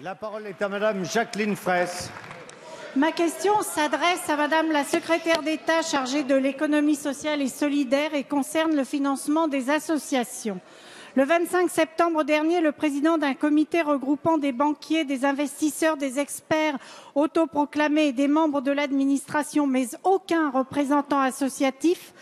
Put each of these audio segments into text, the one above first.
La parole est à Madame Jacqueline Fraisse. Ma question s'adresse à Madame la secrétaire d'État chargée de l'économie sociale et solidaire et concerne le financement des associations. Le 25 septembre dernier, le président d'un comité regroupant des banquiers, des investisseurs, des experts autoproclamés et des membres de l'administration, mais aucun représentant associatif,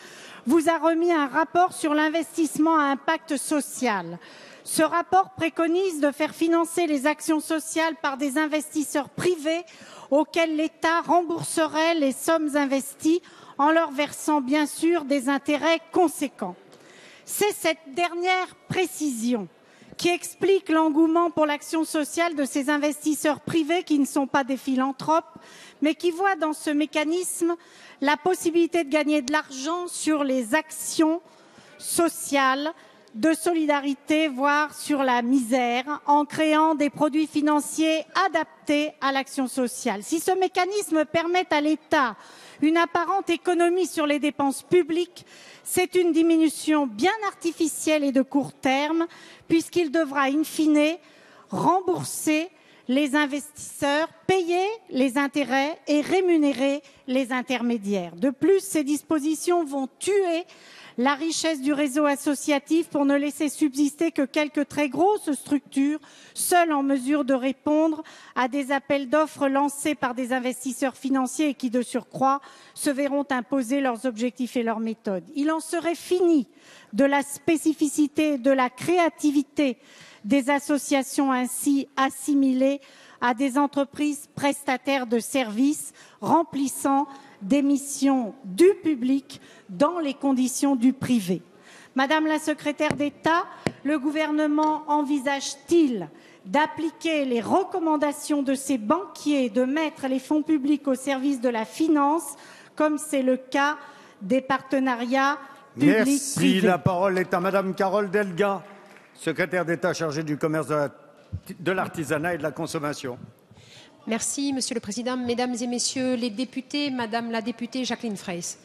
vous a remis un rapport sur l'investissement à impact social. Ce rapport préconise de faire financer les actions sociales par des investisseurs privés auxquels l'État rembourserait les sommes investies en leur versant bien sûr des intérêts conséquents. C'est cette dernière précision qui explique l'engouement pour l'action sociale de ces investisseurs privés qui ne sont pas des philanthropes, mais qui voient dans ce mécanisme la possibilité de gagner de l'argent sur les actions sociales de solidarité, voire sur la misère, en créant des produits financiers adaptés à l'action sociale. Si ce mécanisme permet à l'État une apparente économie sur les dépenses publiques, c'est une diminution bien artificielle et de court terme, puisqu'il devra in fine rembourser les investisseurs, payer les intérêts et rémunérer les intermédiaires. De plus, ces dispositions vont tuer la richesse du réseau associatif pour ne laisser subsister que quelques très grosses structures, seules en mesure de répondre à des appels d'offres lancés par des investisseurs financiers qui, de surcroît, se verront imposer leurs objectifs et leurs méthodes. Il en serait fini de la spécificité de la créativité des associations ainsi assimilées à des entreprises prestataires de services remplissant des missions du public dans les conditions du privé. Madame la secrétaire d'État, le gouvernement envisage-t-il d'appliquer les recommandations de ces banquiers de mettre les fonds publics au service de la finance, comme c'est le cas des partenariats publics Merci. La parole est à Madame Carole Delga, secrétaire d'État chargée du commerce, de l'artisanat et de la consommation. Merci, Monsieur le Président. Mesdames et Messieurs les députés, Madame la députée Jacqueline Fraisse.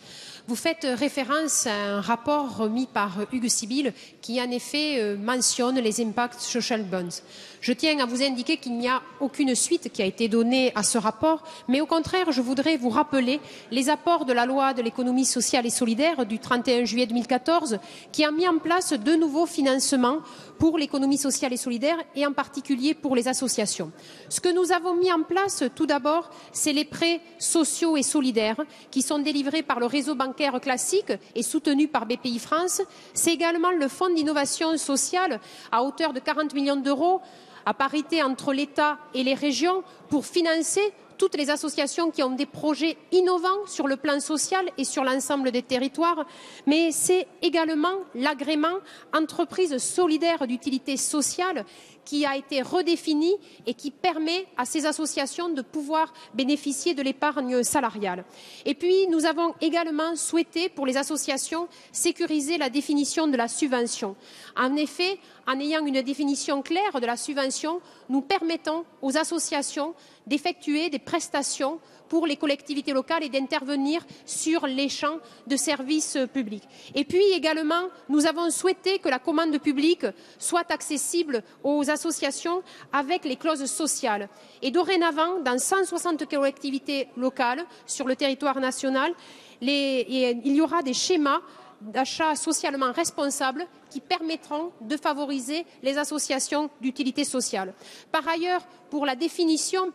Vous faites référence à un rapport remis par Hugues Sibyl qui, en effet, euh, mentionne les impacts social bonds. Je tiens à vous indiquer qu'il n'y a aucune suite qui a été donnée à ce rapport, mais au contraire, je voudrais vous rappeler les apports de la loi de l'économie sociale et solidaire du 31 juillet 2014 qui a mis en place de nouveaux financements pour l'économie sociale et solidaire et en particulier pour les associations. Ce que nous avons mis en place, tout d'abord, c'est les prêts sociaux et solidaires qui sont délivrés par le réseau bancaire classique et soutenus par BPI France. C'est également le fonds d'innovation sociale à hauteur de 40 millions d'euros à parité entre l'État et les régions pour financer toutes les associations qui ont des projets innovants sur le plan social et sur l'ensemble des territoires, mais c'est également l'agrément entreprise solidaire d'utilité sociale qui a été redéfini et qui permet à ces associations de pouvoir bénéficier de l'épargne salariale. Et puis, nous avons également souhaité, pour les associations, sécuriser la définition de la subvention. En effet, en ayant une définition claire de la subvention, nous permettons aux associations d'effectuer des prestations pour les collectivités locales et d'intervenir sur les champs de services publics. Et puis également, nous avons souhaité que la commande publique soit accessible aux associations avec les clauses sociales. Et dorénavant, dans 160 collectivités locales sur le territoire national, il y aura des schémas d'achat socialement responsables qui permettront de favoriser les associations d'utilité sociale. Par ailleurs, pour la définition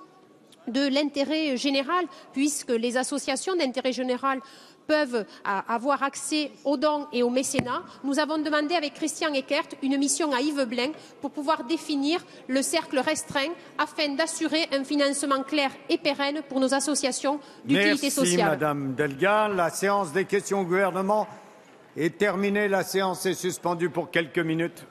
de l'intérêt général, puisque les associations d'intérêt général peuvent avoir accès aux dons et au mécénat. Nous avons demandé avec Christian Eckert une mission à Yves Blain pour pouvoir définir le cercle restreint afin d'assurer un financement clair et pérenne pour nos associations d'utilité sociale. Merci Madame Delga. La séance des questions au gouvernement est terminée. La séance est suspendue pour quelques minutes.